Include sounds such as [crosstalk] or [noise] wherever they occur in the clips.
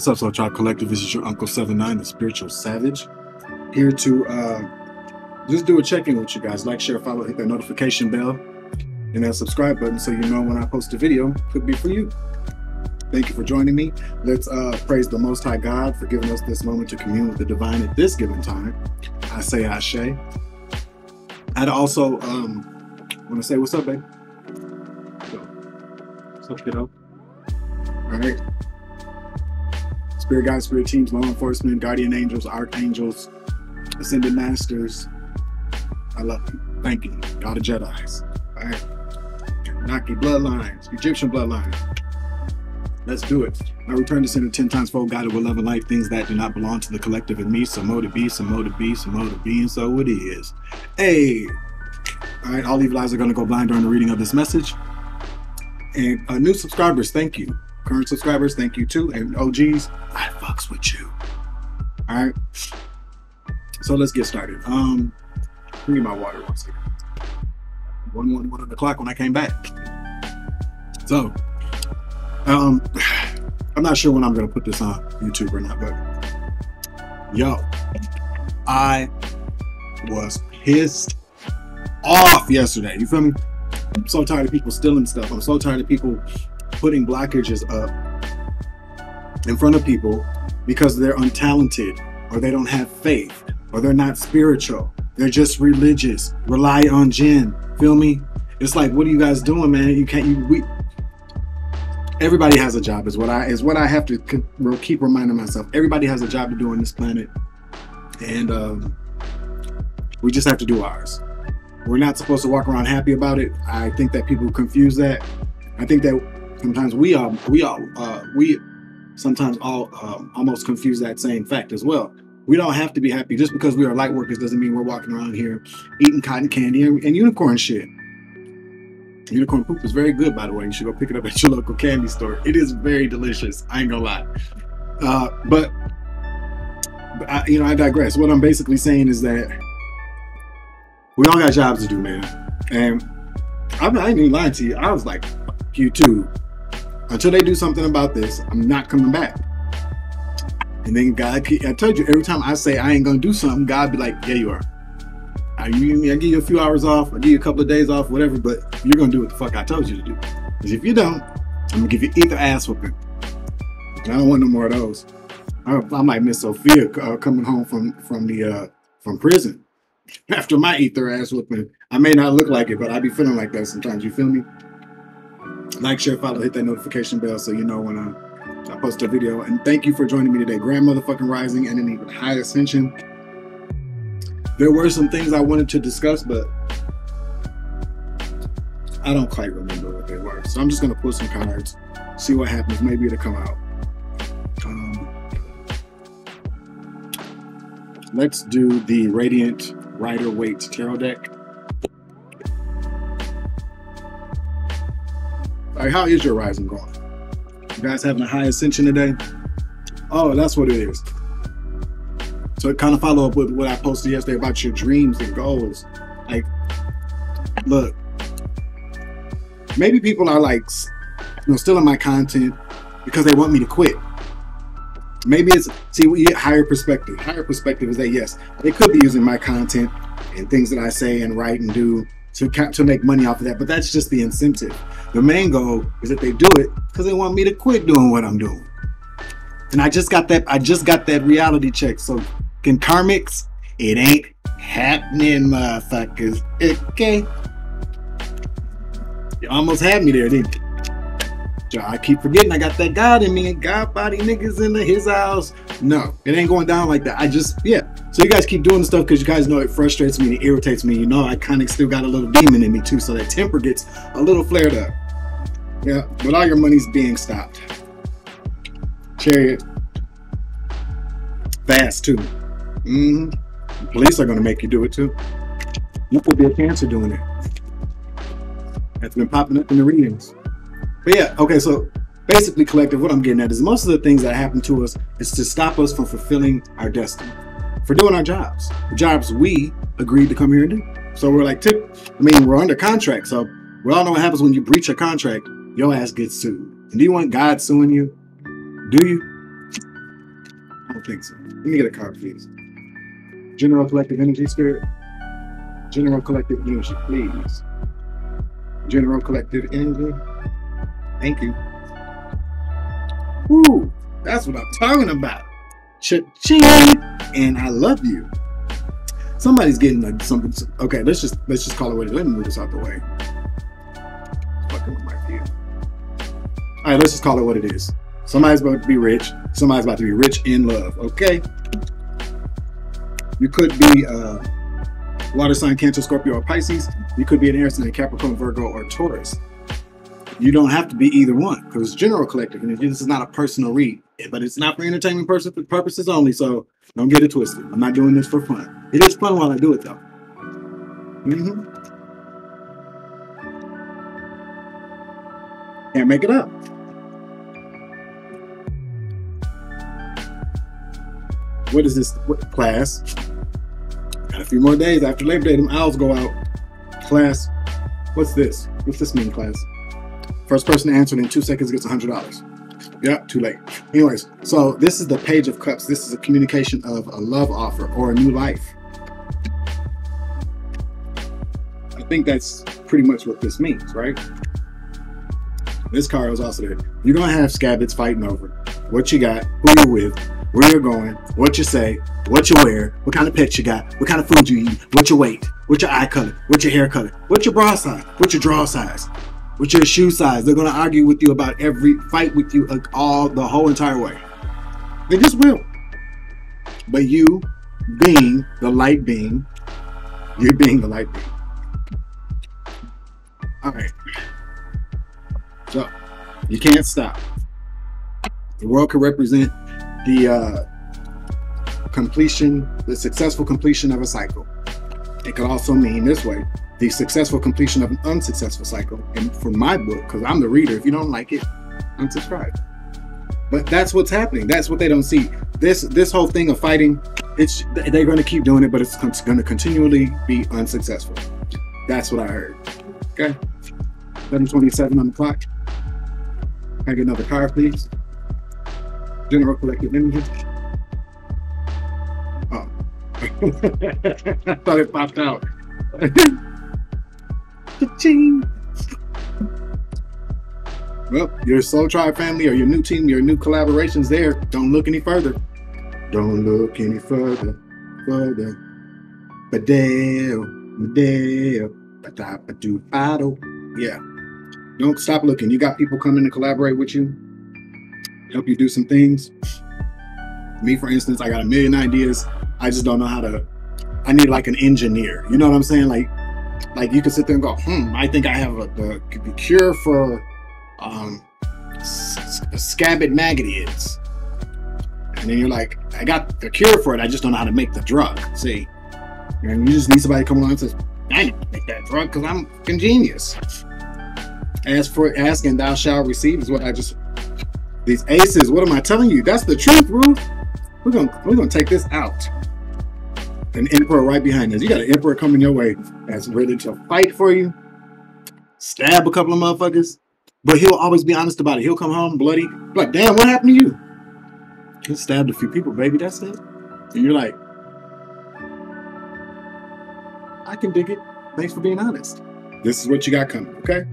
What's up, Soul Tribe Collective? This is your Uncle 79, the spiritual savage. Here to uh, just do a check-in with you guys. Like, share, follow, hit that notification bell and that subscribe button so you know when I post a video. Could be for you. Thank you for joining me. Let's uh, praise the Most High God for giving us this moment to commune with the divine at this given time. I say Ashe. I'd also um, want to say, what's up, babe? What's up, kiddo? All right. Spirit guides, spirit teams, law enforcement, guardian angels, archangels, ascended masters. I love you. Thank you. God of Jedi's. All right. Naki bloodlines, Egyptian bloodline. Let's do it. I return to sender 10 times fold, guided with love and light, things that do not belong to the collective and me. Some more to be, some more to be, some more to be, and so it is. Hey. All right, all evil eyes are going to go blind during the reading of this message. And uh, new subscribers, thank you. Current subscribers, thank you too. And OGs, I fucks with you. All right. So let's get started. Um, give me my water one second. One, one, one on the clock when I came back. So, um, [sighs] I'm not sure when I'm gonna put this on YouTube or not, but yo, I was pissed off yesterday. You feel me? I'm so tired of people stealing stuff. I'm so tired of people putting blockages up in front of people because they're untalented or they don't have faith or they're not spiritual. They're just religious, rely on jinn. Feel me? It's like, what are you guys doing, man? You can't. You, we. Everybody has a job. Is what I is what I have to keep reminding myself. Everybody has a job to do on this planet, and um, we just have to do ours. We're not supposed to walk around happy about it. I think that people confuse that. I think that sometimes we are we are uh, we sometimes all um, almost confuse that same fact as well. We don't have to be happy just because we are light workers doesn't mean we're walking around here eating cotton candy and, and unicorn shit. Unicorn poop is very good, by the way. You should go pick it up at your local candy store. It is very delicious. I ain't gonna lie. Uh, but, I, you know, I digress. What I'm basically saying is that we all got jobs to do, man. And I'm not even lying to you. I was like, you too. Until they do something about this, I'm not coming back. And then God, I told you, every time I say I ain't gonna do something, God be like, yeah, you are. I, you, I give you a few hours off, I give you a couple of days off, whatever, but you're gonna do what the fuck I told you to do. Because if you don't, I'm gonna give you either ass whooping. I don't want no more of those. I, I might miss Sophia uh, coming home from from the uh, from prison [laughs] after my ether ass whooping. I may not look like it, but I be feeling like that sometimes. You feel me? Like, share, follow, hit that notification bell so you know when I, I post a video. And thank you for joining me today. Grand motherfucking rising and an even higher ascension. There were some things I wanted to discuss, but I don't quite remember what they were. So I'm just gonna pull some cards, see what happens. Maybe it'll come out. Um, let's do the Radiant Rider Waite Tarot deck. Right, how is your rising going? You guys having a high ascension today? Oh, that's what it is. So kind of follow up with what I posted yesterday about your dreams and goals. Like, look, maybe people are like, you know, stealing my content because they want me to quit. Maybe it's see we get higher perspective. Higher perspective is that yes, they could be using my content and things that I say and write and do to to make money off of that. But that's just the incentive. The main goal is that they do it because they want me to quit doing what I'm doing. And I just got that. I just got that reality check. So, can karmics? It ain't happening, motherfuckers. Okay. You almost had me there, didn't you? I keep forgetting I got that God in me and God body niggas in the, his house. No, it ain't going down like that. I just, yeah. So you guys keep doing stuff because you guys know it frustrates me and it irritates me. You know, I kind of still got a little demon in me too. So that temper gets a little flared up. Yeah, but all your money's being stopped. Chariot. Fast too. Mm-hmm. Police are gonna make you do it too. You could be a cancer doing it. That's been popping up in the readings. But yeah, okay, so basically, collective, what I'm getting at is most of the things that happen to us is to stop us from fulfilling our destiny, for doing our jobs, the jobs we agreed to come here and do. So we're like, tip, I mean, we're under contract, so we all know what happens when you breach a contract. Your ass gets sued. And do you want God suing you? Do you? I don't think so. Let me get a card, please. General Collective Energy Spirit. General Collective Energy, please. General Collective Energy. Thank you. Ooh, that's what I'm talking about. Cha-ching! And I love you. Somebody's getting like something. Okay, let's just let's just call it what it is. Let me move this out the way. All right, let's just call it what it is. Somebody's about to be rich. Somebody's about to be rich in love. Okay. You could be uh, water sign, Cancer, Scorpio, or Pisces. You could be an air sign, Capricorn, Virgo, or Taurus. You don't have to be either one because it's general collective. And this is not a personal read, but it's not for entertainment purposes only. So don't get it twisted. I'm not doing this for fun. It is fun while I do it though. Mm-hmm. Can't make it up. What is this class? Got a few more days after Labor Day. Them owls go out. Class. What's this? What's this mean, class? First person to answer in two seconds gets $100. Yep, too late. Anyways, so this is the Page of Cups. This is a communication of a love offer or a new life. I think that's pretty much what this means, right? This card was also there. You're gonna have scabbards fighting over what you got, who you're with, where you're going, what you say, what you wear, what kind of pets you got, what kind of food you eat, what your weight, what your eye color, what your hair color, what your bra size, what your draw size, what your shoe size. They're gonna argue with you about every fight with you like all the whole entire way. They just will. But you being the light being, you're being the light being. All right. So you can't stop. The world can represent the uh, completion, the successful completion of a cycle. It could also mean this way the successful completion of an unsuccessful cycle. And for my book, because I'm the reader, if you don't like it, unsubscribe. But that's what's happening. That's what they don't see. This this whole thing of fighting, it's they're going to keep doing it, but it's going to continually be unsuccessful. That's what I heard. Okay, 7:27 on the clock. Can I get another car, please? General Collective Energy. Oh, [laughs] I thought it popped out. [laughs] Well, your Soul Tribe family or your new team, your new collaborations there. Don't look any further. Don't look any further. Further. Badeo. Badeo. Badoo. Yeah. Don't stop looking. You got people coming to collaborate with you, help you do some things. Me, for instance, I got a million ideas. I just don't know how to. I need like an engineer. You know what I'm saying? Like like you can sit there and go, hmm, I think I have a, the, cure for um, scabbard maggots. And then you're like, I got the cure for it. I just don't know how to make the drug. See, and you just need somebody to come along and says, I didn't make that drug because I'm ingenious. As for asking, thou shalt receive is what I just. These aces. What am I telling you? That's the truth, Ruth. We're gonna we're gonna take this out an emperor right behind us. You got an emperor coming your way that's ready to fight for you, stab a couple of motherfuckers, but he'll always be honest about it. He'll come home bloody, like, damn, what happened to you? He stabbed a few people, baby. That's it. And you're like, I can dig it. Thanks for being honest. This is what you got coming, okay?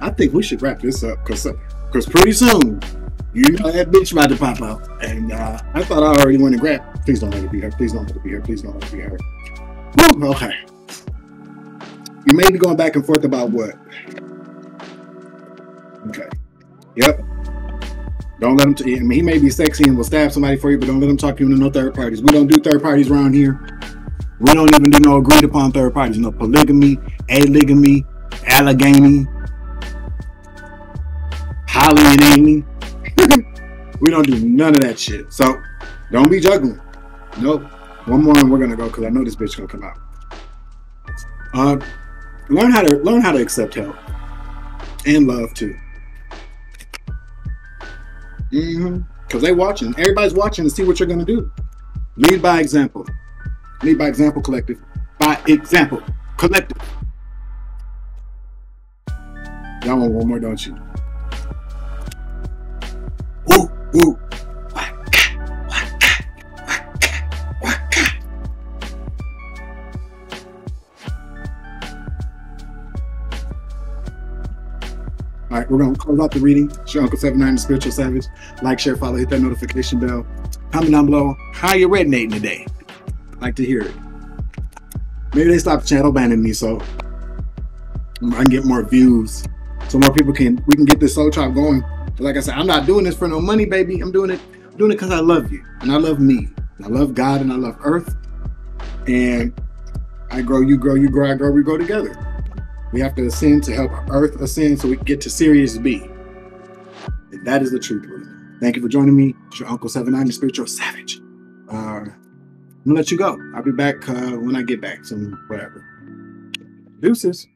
I think we should wrap this up because uh, because pretty soon you know that bitch about to pop out. And uh, I thought I already went and grabbed. Please don't let it be her. Please don't let it be her. Please don't let it be her. Okay. You may be going back and forth about what? Okay. Yep. Don't let him. T- I mean, he may be sexy and will stab somebody for you, but don't let him talk you into no third parties. We don't do third parties around here. We don't even do no agreed upon third parties. No polygamy, alligamy, allegamy, [laughs] polyamory. we don't do none of that shit. So don't be juggling. Nope. One more and we're gonna go because I know this bitch gonna come out. Uh, learn how to learn how to accept help and love too. Mm-hmm. Because they watching. Everybody's watching to see what you're gonna do. Lead by example. Lead by example, collective. By example, collective. Y'all want one more, don't you? Ooh. Waka, waka, waka, waka. All right, we're going to close out the reading. It's your Uncle 79, the Spiritual Savage. Like, share, follow, hit that notification bell. Comment down below how you're resonating today. I'd like to hear it. Maybe they stopped channel banning me so I can get more views. So more people can we can get this soul tribe going. Like I said, I'm not doing this for no money, baby. I'm doing it I'm doing it because I love you and I love me. I love God and I love Earth. And I grow, you grow, you grow, I grow, we grow together. We have to ascend to help Earth ascend so we get to Sirius B. And that is the truth. Thank you for joining me. It's your Uncle 79, the Spiritual Savage. Uh, I'm gonna let you go. I'll be back uh, when I get back, some whatever. Deuces.